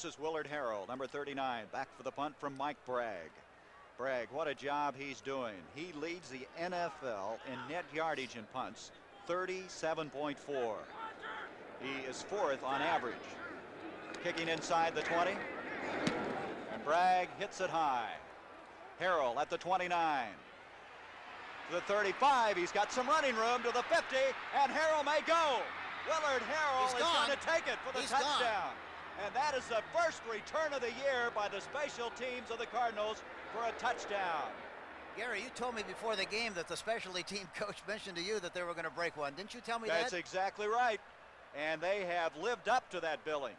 This is Willard Harrell, number 39, back for the punt from Mike Bragg. Bragg, what a job he's doing. He leads the NFL in net yardage in punts, 37.4. He is fourth on average. Kicking inside the 20. And Bragg hits it high. Harrell at the 29. To the 35. He's got some running room to the 50. And Harrell may go. Willard Harrell He's is gone. going to take it for the He's gone. And that is the first return of the year by the special teams of the Cardinals for a touchdown. Gary, you told me before the game that the specialty team coach mentioned to you that they were going to break one. Didn't you tell me That's that? That's exactly right. And they have lived up to that billing.